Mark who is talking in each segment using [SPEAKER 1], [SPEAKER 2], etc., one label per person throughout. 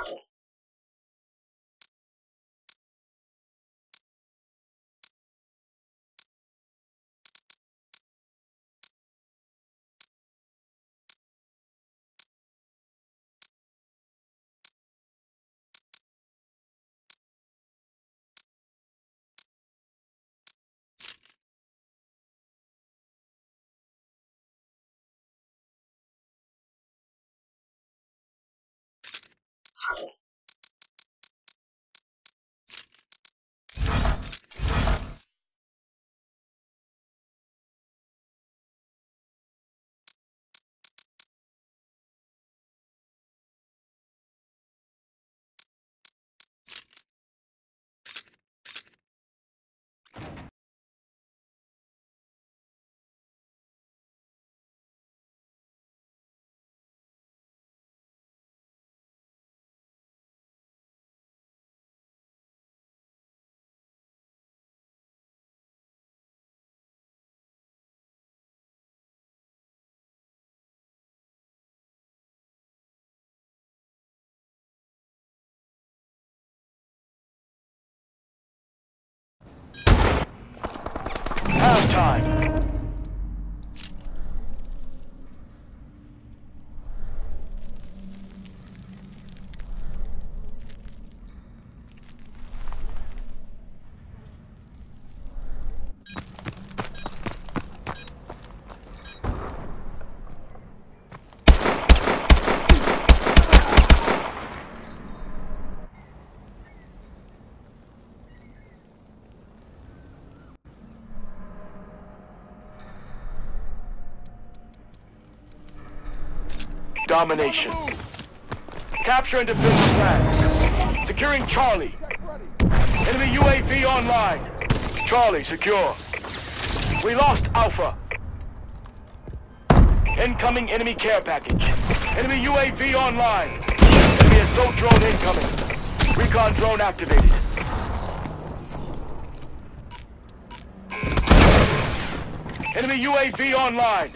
[SPEAKER 1] Wow. Wow. Time. Domination. Capture and defend the flags. Securing Charlie. Enemy UAV online. Charlie, secure. We lost Alpha. Incoming enemy care package. Enemy UAV online. Enemy assault drone incoming. Recon drone activated. Enemy UAV online.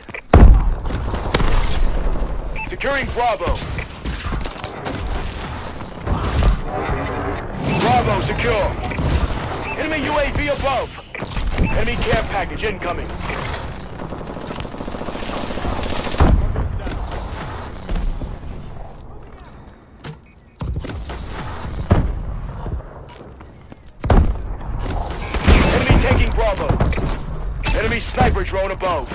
[SPEAKER 1] Securing Bravo. Bravo secure. Enemy UAV above. Enemy care package incoming. Enemy taking Bravo. Enemy sniper drone above.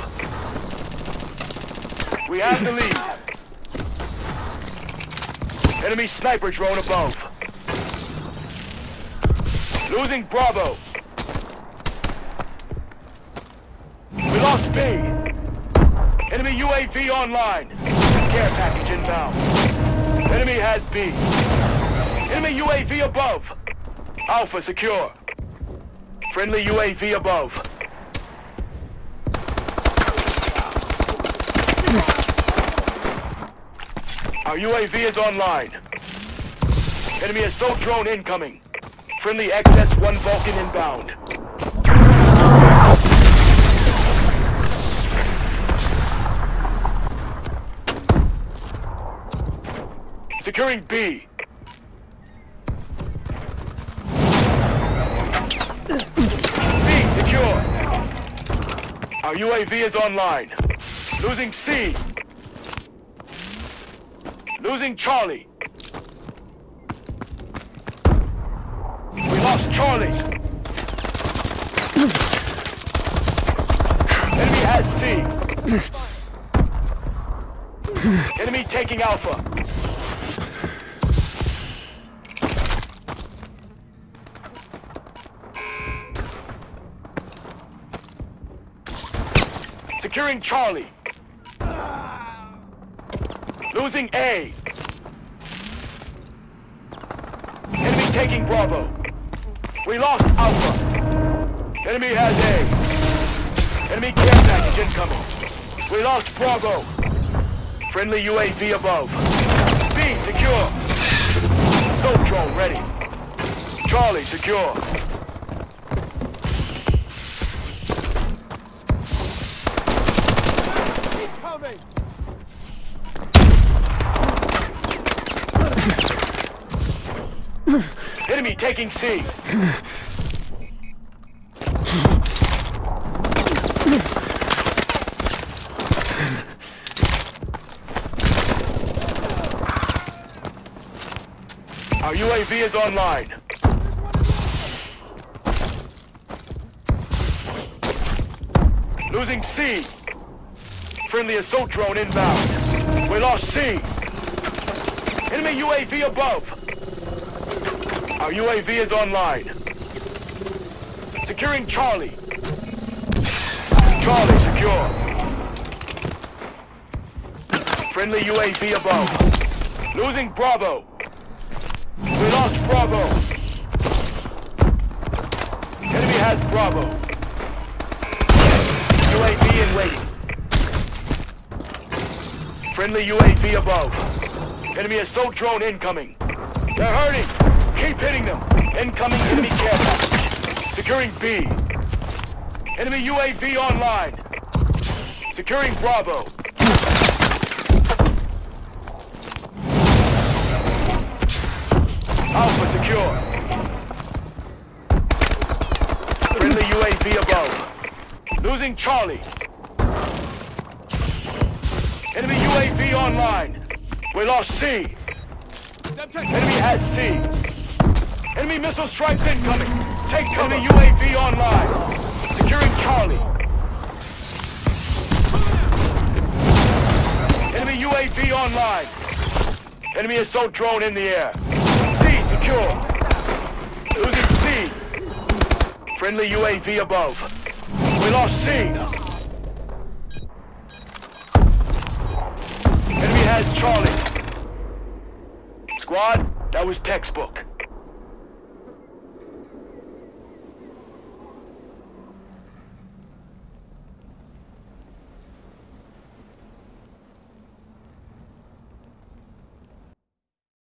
[SPEAKER 1] We have the lead. Enemy sniper drone above. Losing Bravo. We lost B. Enemy UAV online. Care package inbound. Enemy has B. Enemy UAV above. Alpha secure. Friendly UAV above. Our UAV is online. Enemy assault drone incoming. Friendly XS-1 Vulcan inbound. Securing B. B secure. Our UAV is online. Losing C. Losing Charlie. We lost Charlie. Enemy has C. Enemy taking Alpha. Securing Charlie. Losing A. Enemy taking Bravo. We lost Alpha. Enemy has A. Enemy care package incoming. We lost Bravo. Friendly UAV above. B secure. Assault drone ready. Charlie secure. Taking C. Our UAV is online. Losing C. Friendly assault drone inbound. We lost C. Enemy UAV above. Our UAV is online. Securing Charlie. Charlie secure. Friendly UAV above. Losing Bravo. We lost Bravo. Enemy has Bravo. UAV in waiting. Friendly UAV above. Enemy assault drone incoming. They're hurting. Keep hitting them. Incoming enemy care package. Securing B. Enemy UAV online. Securing Bravo. Alpha secure. Friendly UAV above. Losing Charlie. Enemy UAV online. We lost C. Enemy has C. Enemy missile strikes incoming. Take cover. UAV online. Securing Charlie. Enemy UAV online. Enemy assault drone in the air. C secure. Losing C. Friendly UAV above. We lost C. Enemy has Charlie. Squad, that was textbook.